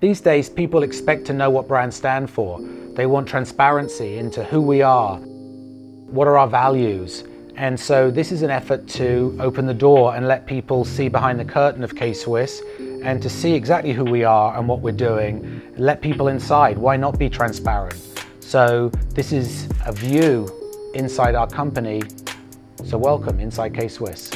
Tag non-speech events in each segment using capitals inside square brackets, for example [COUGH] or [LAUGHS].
These days, people expect to know what brands stand for. They want transparency into who we are, what are our values. And so this is an effort to open the door and let people see behind the curtain of K-Swiss and to see exactly who we are and what we're doing. Let people inside. Why not be transparent? So this is a view inside our company. So welcome inside K-Swiss.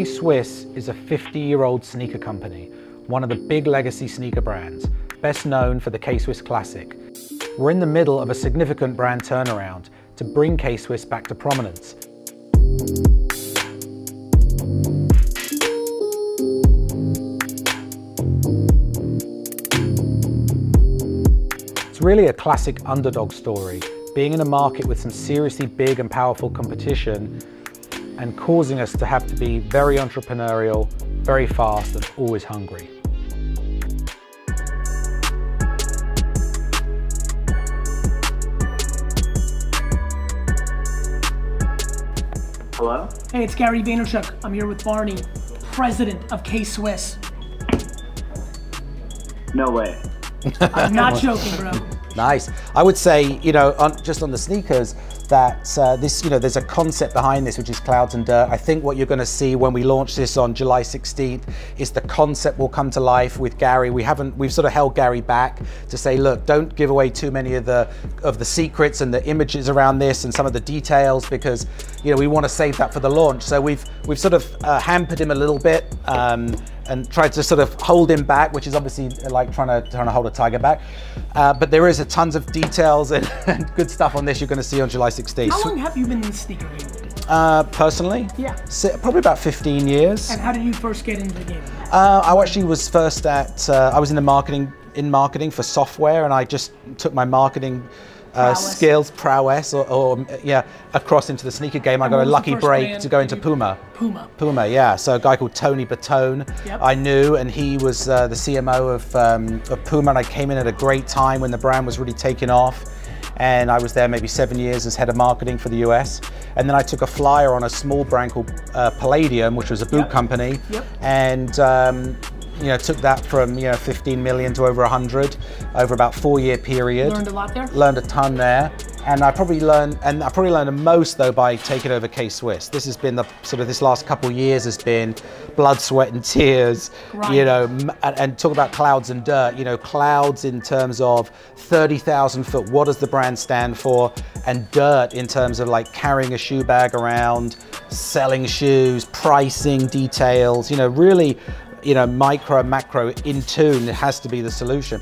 K-Swiss is a 50-year-old sneaker company, one of the big legacy sneaker brands, best known for the K-Swiss Classic. We're in the middle of a significant brand turnaround to bring K-Swiss back to prominence. It's really a classic underdog story, being in a market with some seriously big and powerful competition and causing us to have to be very entrepreneurial, very fast and always hungry. Hello? Hey, it's Gary Vaynerchuk. I'm here with Barney, president of K-Swiss. No way. I'm not joking, bro. Nice. I would say, you know, on, just on the sneakers, that uh, this, you know, there's a concept behind this, which is clouds and dirt. I think what you're going to see when we launch this on July 16th is the concept will come to life with Gary. We haven't, we've sort of held Gary back to say, look, don't give away too many of the of the secrets and the images around this and some of the details because, you know, we want to save that for the launch. So we've we've sort of uh, hampered him a little bit. Um, and tried to sort of hold him back, which is obviously like trying to trying to hold a tiger back. Uh, but there is a tons of details and, [LAUGHS] and, good stuff on this you're going to see on July 16th. How long have you been in the sneaker game? Uh, personally, yeah, so probably about 15 years. And how did you first get into the game? Uh, I actually was first at uh, I was in the marketing in marketing for software, and I just took my marketing uh, skills, prowess, or, or, yeah, across into the sneaker game. I got a lucky break to go into Puma. Puma. Puma, yeah. So a guy called Tony Bertone, yep. I knew, and he was uh, the CMO of, um, of Puma, and I came in at a great time when the brand was really taking off. And I was there maybe seven years as head of marketing for the US. And then I took a flyer on a small brand called uh, Palladium, which was a boot yep. company. Yep. And um, you know, took that from you know 15 million to over 100 over about four year period. Learned a lot there. Learned a ton there, and I probably learned, and I probably learned the most though by taking over K Swiss. This has been the sort of this last couple years has been blood, sweat, and tears. Right. You know, and, and, talk about clouds and dirt. You know, clouds in terms of 30,000 foot. What does the brand stand for? And dirt in terms of like carrying a shoe bag around, selling shoes, pricing details. You know, really you know, micro, macro in tune, it has to be the solution.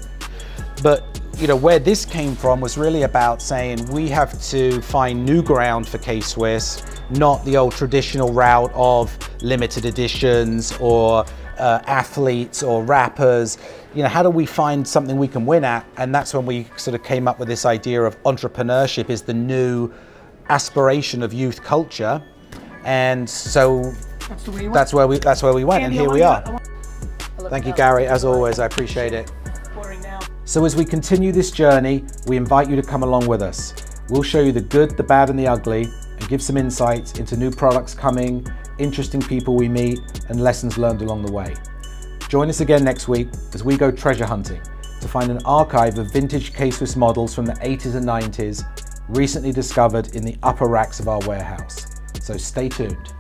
But you know, where this came from was really about saying we have to find new ground for K-Swiss, not the old traditional route of limited editions or uh, athletes or rappers. You know, how do we find something we can win at? And that's when we sort of came up with this idea of entrepreneurship is the new aspiration of youth culture. And so that's, that's where we that's where we went, Andy, and here we are. Thank you, Gary. As always, I appreciate it. So as we continue this journey, we invite you to come along with us. We'll show you the good, the bad, and the ugly, and give some insights into new products coming, interesting people we meet, and lessons learned along the way. Join us again next week as we go treasure hunting to find an archive of vintage K-Swiss models from the 80s and 90s recently discovered in the upper racks of our warehouse. So stay tuned.